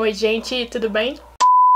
Oi gente, tudo bem?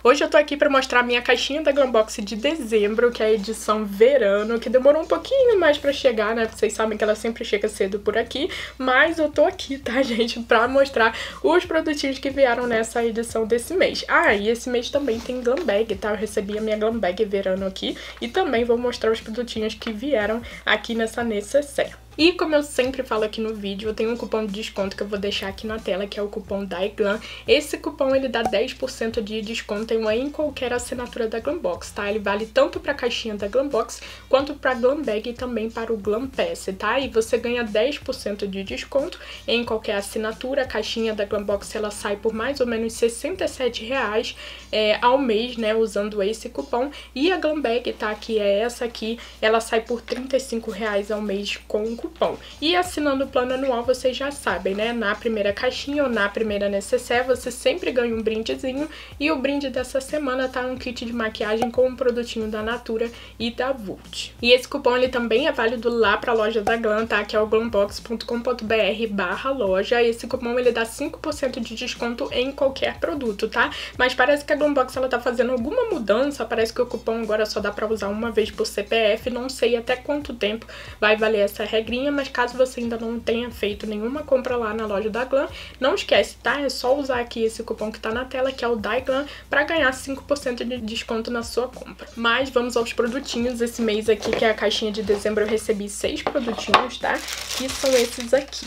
Hoje eu tô aqui para mostrar minha caixinha da Glambox de dezembro, que é a edição verano, que demorou um pouquinho mais para chegar, né? Vocês sabem que ela sempre chega cedo por aqui, mas eu tô aqui, tá, gente, para mostrar os produtinhos que vieram nessa edição desse mês. Ah, e esse mês também tem Glam Bag, tá? Eu recebi a minha Glam Bag verano aqui e também vou mostrar os produtinhos que vieram aqui nessa necessaire. E como eu sempre falo aqui no vídeo, eu tenho um cupom de desconto que eu vou deixar aqui na tela, que é o cupom DAIGLAM. Esse cupom ele dá 10% de desconto em qualquer assinatura da Glambox, tá? Ele vale tanto para a caixinha da Glambox quanto para a Glambag e também para o Glam Pass, tá? E você ganha 10% de desconto em qualquer assinatura. A caixinha da Glambox ela sai por mais ou menos 67 reais é, ao mês, né? Usando esse cupom. E a Glambag, tá? Que é essa aqui, ela sai por 35 reais ao mês com cupom. E assinando o plano anual, vocês já sabem, né? Na primeira caixinha ou na primeira necessaire, você sempre ganha um brindezinho. E o brinde dessa semana tá um kit de maquiagem com um produtinho da Natura e da Vult. E esse cupom, ele também é válido lá pra loja da Glam, tá? Que é o glambox.com.br barra loja. Esse cupom, ele dá 5% de desconto em qualquer produto, tá? Mas parece que a Glambox, ela tá fazendo alguma mudança. Parece que o cupom agora só dá pra usar uma vez por CPF. Não sei até quanto tempo vai valer essa regra mas caso você ainda não tenha feito nenhuma compra lá na loja da Glam, não esquece, tá? É só usar aqui esse cupom que tá na tela, que é o DAIGLAM, para ganhar 5% de desconto na sua compra. Mas vamos aos produtinhos. Esse mês aqui, que é a caixinha de dezembro, eu recebi seis produtinhos, tá? Que são esses aqui.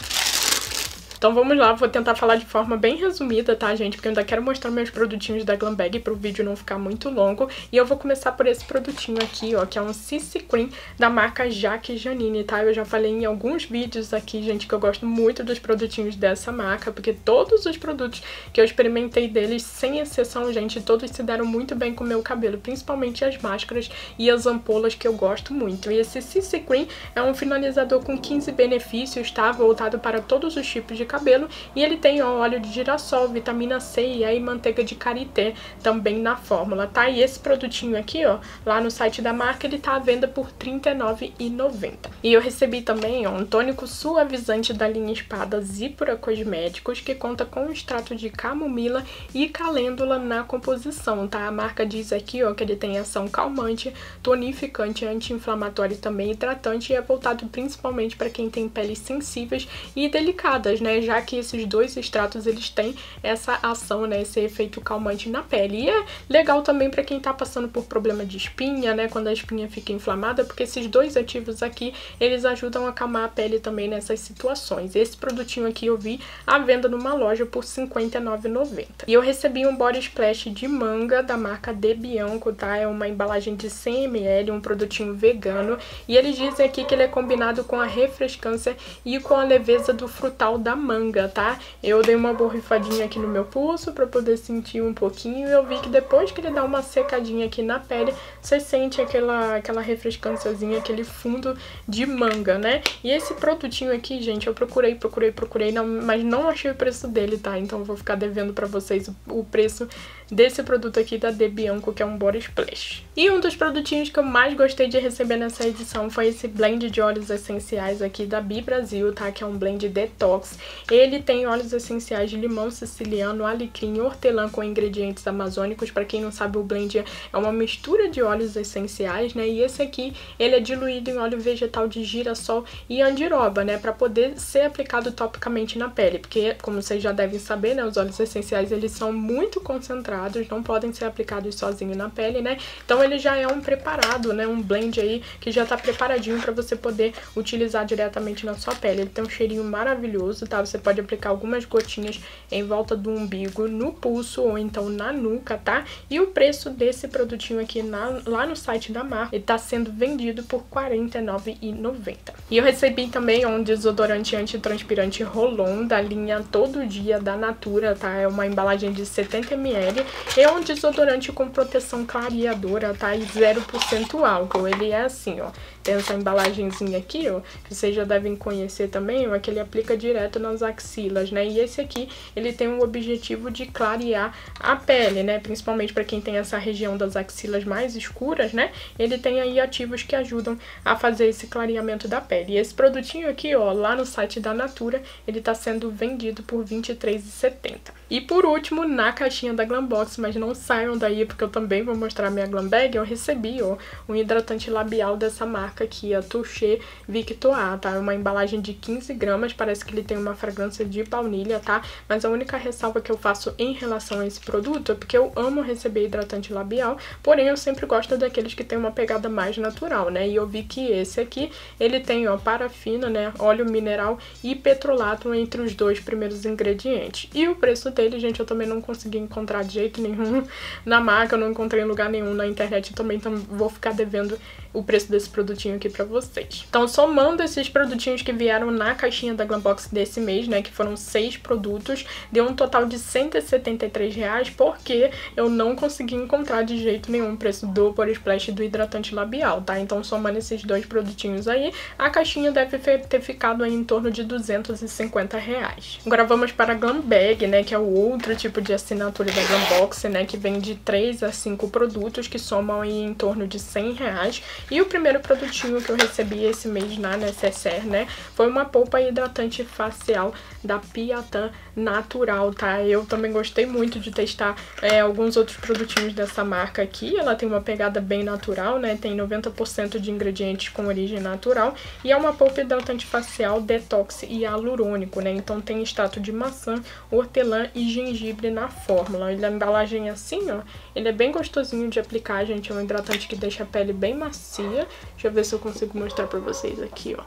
Então vamos lá, vou tentar falar de forma bem resumida, tá, gente? Porque eu ainda quero mostrar meus produtinhos da Glambag para o vídeo não ficar muito longo. E eu vou começar por esse produtinho aqui, ó, que é um CC Cream da marca Jaque Janine, tá? Eu já falei em alguns vídeos aqui, gente, que eu gosto muito dos produtinhos dessa marca, porque todos os produtos que eu experimentei deles, sem exceção, gente, todos se deram muito bem com o meu cabelo, principalmente as máscaras e as ampolas que eu gosto muito. E esse CC Cream é um finalizador com 15 benefícios, tá? Voltado para todos os tipos de cabelo cabelo. E ele tem ó, óleo de girassol, vitamina C e aí manteiga de karité também na fórmula, tá? E esse produtinho aqui, ó, lá no site da marca, ele tá à venda por R$39,90. E eu recebi também, ó, um tônico suavizante da linha Espada Zípora Cosméticos, que conta com extrato de camomila e calêndula na composição, tá? A marca diz aqui, ó, que ele tem ação calmante, tonificante, anti-inflamatório e também hidratante e é voltado principalmente para quem tem peles sensíveis e delicadas, né? Já que esses dois extratos eles têm essa ação, né, esse efeito calmante na pele. E é legal também para quem tá passando por problema de espinha, né, quando a espinha fica inflamada, porque esses dois ativos aqui, eles ajudam a acalmar a pele também nessas situações. Esse produtinho aqui eu vi à venda numa loja por R$ 59,90. E eu recebi um body splash de manga da marca De Bianco, tá? É uma embalagem de 100ml, um produtinho vegano, e eles dizem aqui que ele é combinado com a refrescância e com a leveza do frutal da manga tá? Eu dei uma borrifadinha aqui no meu pulso pra poder sentir um pouquinho e eu vi que depois que ele dá uma secadinha aqui na pele, você sente aquela, aquela refrescânciazinha, aquele fundo de manga, né? E esse produtinho aqui, gente, eu procurei, procurei, procurei, não, mas não achei o preço dele, tá? Então eu vou ficar devendo pra vocês o, o preço desse produto aqui da De Bianco, que é um Body Splash. E um dos produtinhos que eu mais gostei de receber nessa edição foi esse blend de óleos essenciais aqui da Bi Brasil, tá? Que é um blend detox. Ele tem óleos essenciais de limão siciliano, alecrim, hortelã com ingredientes amazônicos. Para quem não sabe, o blend é uma mistura de óleos essenciais, né? E esse aqui, ele é diluído em óleo vegetal de girassol e andiroba, né? Para poder ser aplicado topicamente na pele. Porque, como vocês já devem saber, né? Os óleos essenciais, eles são muito concentrados não podem ser aplicados sozinho na pele, né? Então ele já é um preparado, né? Um blend aí que já tá preparadinho para você poder utilizar diretamente na sua pele. Ele tem um cheirinho maravilhoso, tá? Você pode aplicar algumas gotinhas em volta do umbigo, no pulso ou então na nuca, tá? E o preço desse produtinho aqui na, lá no site da marca, ele tá sendo vendido por R$ 49,90. E eu recebi também um desodorante antitranspirante Rolon da linha Todo Dia da Natura, tá? É uma embalagem de 70ml é um desodorante com proteção clareadora, tá? E 0% álcool. Ele é assim, ó. Tem essa embalagenzinha aqui, ó, que vocês já devem conhecer também, ó, que ele aplica direto na, as axilas, né? E esse aqui, ele tem o objetivo de clarear a pele, né? Principalmente para quem tem essa região das axilas mais escuras, né? Ele tem aí ativos que ajudam a fazer esse clareamento da pele. E esse produtinho aqui, ó, lá no site da Natura, ele tá sendo vendido por R$ 23,70. E por último, na caixinha da Glambox, mas não saiam daí porque eu também vou mostrar minha Glam Bag, eu recebi, ó, um hidratante labial dessa marca aqui, a Touché Victoire, tá? É uma embalagem de 15 gramas, parece que ele tem uma fragrância de baunilha, tá? Mas a única ressalva que eu faço em relação a esse produto é porque eu amo receber hidratante labial, porém eu sempre gosto daqueles que tem uma pegada mais natural, né? E eu vi que esse aqui, ele tem, ó, parafina, né, óleo mineral e petrolato entre os dois primeiros ingredientes. E o preço dele, gente, eu também não consegui encontrar de jeito nenhum na marca, eu não encontrei em lugar nenhum na internet também, então vou ficar devendo o preço desse produtinho aqui pra vocês. Então, somando esses produtinhos que vieram na caixinha da Glambox desse mês, né, que foram seis produtos, deu um total de 173 reais, porque eu não consegui encontrar de jeito nenhum o preço do Pore Splash do hidratante labial, tá? Então, somando esses dois produtinhos aí, a caixinha deve ter ficado aí em torno de 250 reais. Agora vamos para a Glam Bag, né, que é o outro tipo de assinatura da Glambox, né, que vem de 3 a 5 produtos que somam aí em torno de 100 reais. E o primeiro que eu recebi esse mês na Necessaire, né, foi uma polpa hidratante facial da Piatan Natural, tá? Eu também gostei muito de testar é, alguns outros produtinhos dessa marca aqui. Ela tem uma pegada bem natural, né, tem 90% de ingredientes com origem natural e é uma polpa hidratante facial detox e hialurônico, né? Então tem extrato de maçã, hortelã e gengibre na fórmula. Ele, a embalagem é assim, ó, ele é bem gostosinho de aplicar, gente. É um hidratante que deixa a pele bem macia. Deixa eu ver se eu consigo mostrar pra vocês aqui, ó.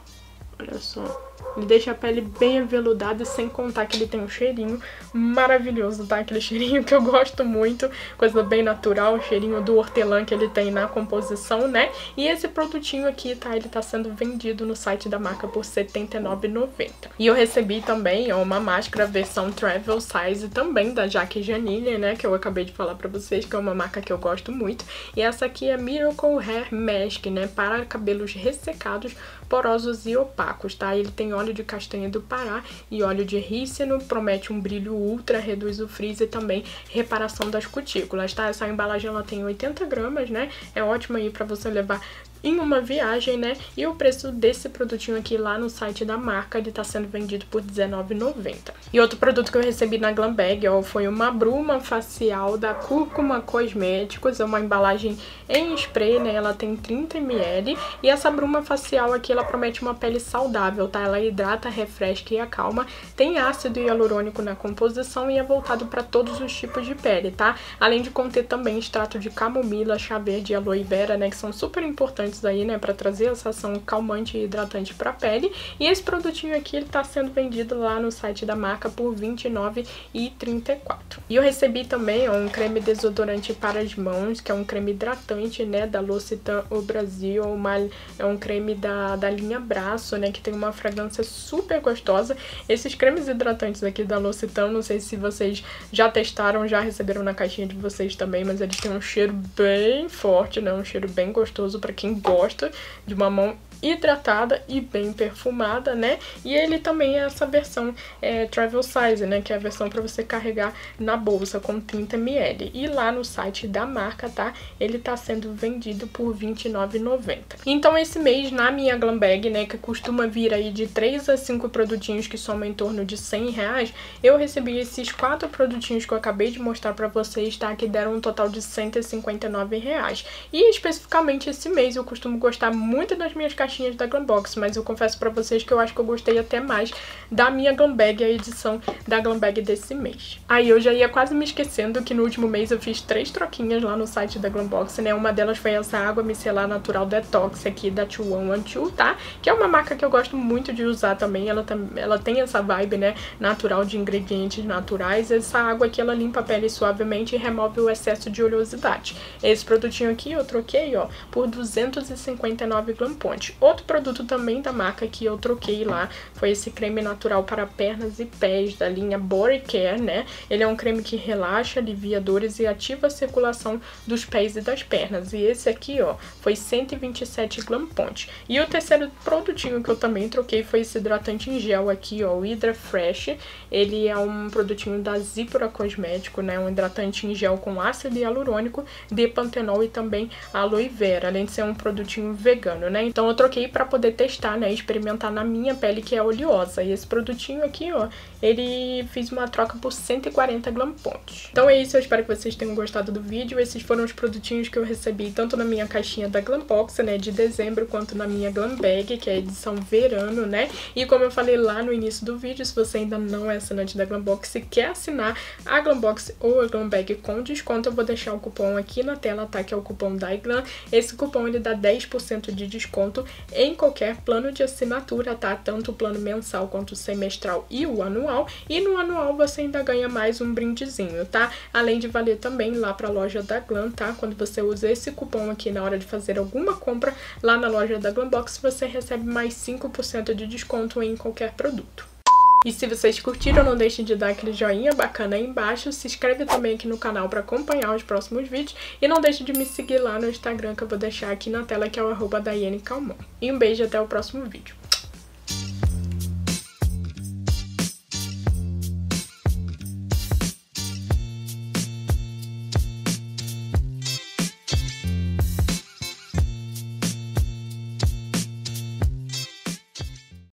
Olha só. Ele deixa a pele bem aveludada, sem contar que ele tem um cheirinho maravilhoso, tá? Aquele cheirinho que eu gosto muito, coisa bem natural, o cheirinho do hortelã que ele tem na composição, né? E esse produtinho aqui, tá? Ele tá sendo vendido no site da marca por R$ 79,90. E eu recebi também, ó, uma máscara versão Travel Size também da Jaque Janine, né? Que eu acabei de falar pra vocês, que é uma marca que eu gosto muito. E essa aqui é Miracle Hair Mask, né? Para cabelos ressecados, porosos e opacos, tá? Ele tem óleo de castanha do Pará e óleo de rícino, promete um brilho ultra, reduz o frizz e também reparação das cutículas, tá? Essa embalagem ela tem 80 gramas, né? É ótima aí pra você levar em uma viagem, né? E o preço desse produtinho aqui lá no site da marca, ele tá sendo vendido por R$19,90. E outro produto que eu recebi na Glam Bag, ó, foi uma bruma facial da Cúrcuma Cosméticos, é uma embalagem em spray, né? Ela tem 30ml e essa bruma facial aqui, ela promete uma pele saudável, tá? Ela hidrata, refresca e acalma, tem ácido hialurônico na composição e é voltado para todos os tipos de pele, tá? Além de conter também extrato de camomila, chá verde e aloe vera, né? Que são super importantes aí, né, para trazer essa ação calmante e hidratante para a pele. E esse produtinho aqui, ele tá sendo vendido lá no site da marca por R$29,34. E eu recebi também, um creme desodorante para as mãos, que é um creme hidratante, né, da L'Occitane au Brasil, uma, é um creme da, da linha Braço, né, que tem uma fragrância super gostosa. Esses cremes hidratantes aqui da L'Occitane, não sei se vocês já testaram, já receberam na caixinha de vocês também, mas eles têm um cheiro bem forte, né, um cheiro bem gostoso para quem gosta de uma mão hidratada e bem perfumada, né? E ele também é essa versão é, travel size, né? Que é a versão para você carregar na bolsa com 30ml. E lá no site da marca, tá? Ele tá sendo vendido por R$29,90. Então esse mês na minha Glam Bag, né? Que costuma vir aí de 3 a 5 produtinhos que somam em torno de 100 reais, eu recebi esses quatro produtinhos que eu acabei de mostrar para vocês, tá? Que deram um total de 159 reais. E especificamente esse mês eu costumo gostar muito das minhas caixinhas caixinhas da Glambox, mas eu confesso pra vocês que eu acho que eu gostei até mais da minha Glambag, a edição da Glambag desse mês. Aí eu já ia quase me esquecendo que no último mês eu fiz três troquinhas lá no site da Glambox, né? Uma delas foi essa água micelar natural detox aqui da 2112, tá? Que é uma marca que eu gosto muito de usar também, ela, ela tem essa vibe, né, natural de ingredientes naturais. Essa água aqui, ela limpa a pele suavemente e remove o excesso de oleosidade. Esse produtinho aqui eu troquei, ó, por 259 glam pontos. Outro produto também da marca que eu troquei lá foi esse creme natural para pernas e pés da linha Body Care, né? Ele é um creme que relaxa, alivia dores e ativa a circulação dos pés e das pernas. E esse aqui, ó, foi 127 Glam. E o terceiro produtinho que eu também troquei foi esse hidratante em gel aqui, ó, o Hydra Fresh. Ele é um produtinho da Zipora Cosmético, né? Um hidratante em gel com ácido hialurônico, de pantenol e também aloe vera, além de ser um produtinho vegano, né? Então eu troquei para poder testar, né? Experimentar na minha pele que é oleosa. E esse produtinho aqui, ó, ele fiz uma troca por 140 Glam Pontos. Então é isso, eu espero que vocês tenham gostado do vídeo. Esses foram os produtinhos que eu recebi tanto na minha caixinha da Glambox, né, de dezembro, quanto na minha Glam Bag, que é a edição verano, né? E como eu falei lá no início do vídeo, se você ainda não é assinante da Glambox e quer assinar a Glambox ou a Glam Bag com desconto, eu vou deixar o cupom aqui na tela, tá? Que é o cupom da Iglan. Esse cupom ele dá 10% de desconto em qualquer plano de assinatura, tá? Tanto o plano mensal quanto o semestral e o anual. E no anual você ainda ganha mais um brindezinho, tá? Além de valer também lá pra loja da Glam, tá? Quando você usa esse cupom aqui na hora de fazer alguma compra lá na loja da Glambox, você recebe mais 5% de desconto em qualquer produto. E se vocês curtiram, não deixem de dar aquele joinha bacana aí embaixo. Se inscreve também aqui no canal para acompanhar os próximos vídeos. E não deixe de me seguir lá no Instagram que eu vou deixar aqui na tela, que é o arroba Daiane Calmon. E um beijo até o próximo vídeo.